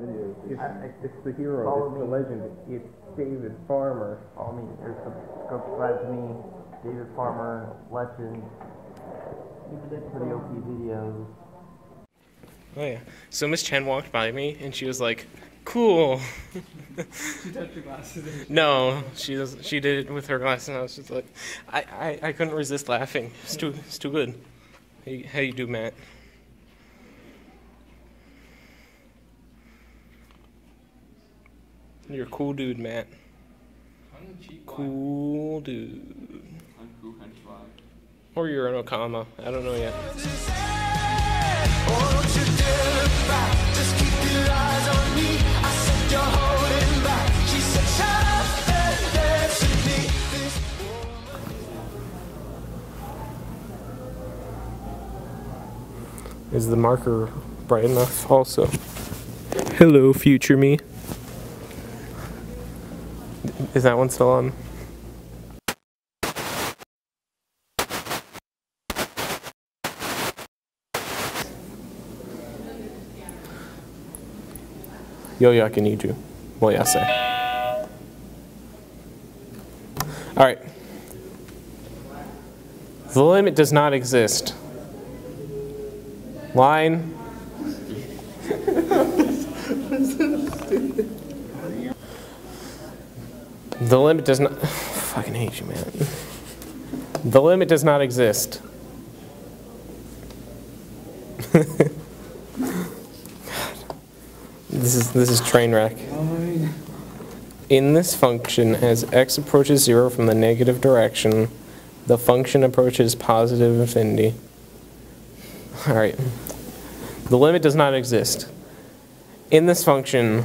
videos. It's, I- it's the hero. Follow It's the me. legend. It's David Farmer. Follow me. There's subscribe to me, David Farmer, Legend. Pretty OP videos. Oh yeah. So Miss Chen walked by me and she was like, "Cool." She touched your glasses. No, she was, she did it with her glasses. And I was just like, I, I, I couldn't resist laughing. It's too it's too good. How you, how you do, Matt? You're a cool dude, Matt. Cool dude. Or you're an Okama. I don't know yet. Is the marker bright enough also? Hello, future me. Is that one still on? Yo Yakiniju. Well, yeah, say. Alright. The limit does not exist. Line. the limit does not. fucking hate you, man. The limit does not exist. this is this is train wreck. In this function, as x approaches zero from the negative direction, the function approaches positive infinity. All right. The limit does not exist. In this function,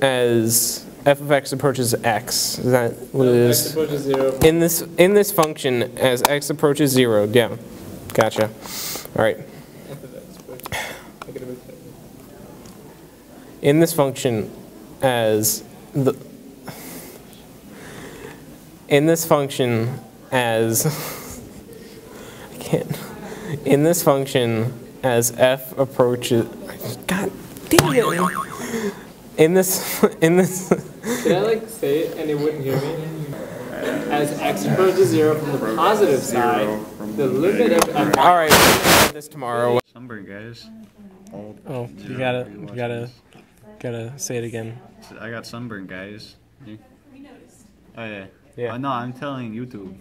as f of x approaches x, is that what it is? approaches zero. In this in this function, as x approaches zero, yeah, gotcha. All right. In this function, as the in this function as I can't in this function as f approaches God damn it in this in this Did I like say it and it wouldn't hear me? As x approaches zero from the positive side, the limit of f all right we'll this tomorrow Sunburn, guys. All oh you gotta you gotta gotta say it again I got sunburn, guys. Yeah. Oh yeah. Yeah. Oh, no, I'm telling YouTube.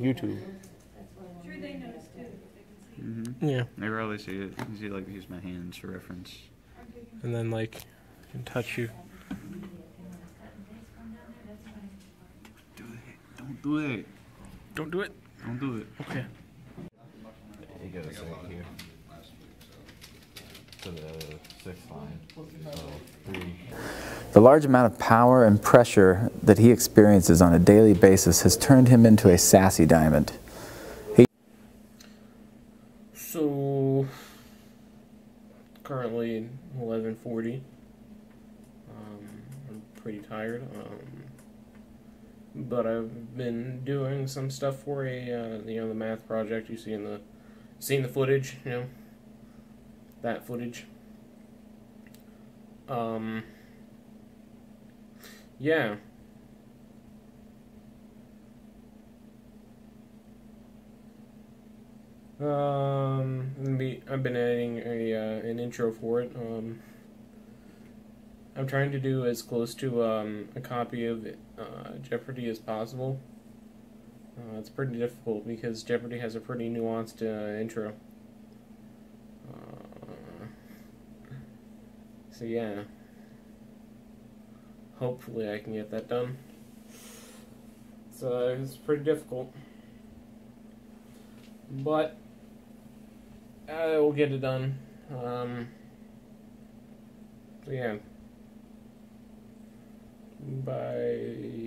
YouTube yeah I rarely see it. You see, like, use my hands for reference. and then like can touch you Do it. Don't do it. don't do it Don't do it. okay He goes right here. To the sixth line. Three. The large amount of power and pressure that he experiences on a daily basis has turned him into a sassy diamond. So currently eleven forty. Um, I'm pretty tired. Um, but I've been doing some stuff for a uh, you know the math project you see in the seen the footage you know that footage. Um, yeah. Um, be, I've been editing a uh, an intro for it. Um, I'm trying to do as close to um, a copy of uh, Jeopardy as possible. Uh, it's pretty difficult because Jeopardy has a pretty nuanced uh, intro. Uh, so yeah, hopefully I can get that done. So it's pretty difficult, but I will get it done. Um, so yeah. Bye.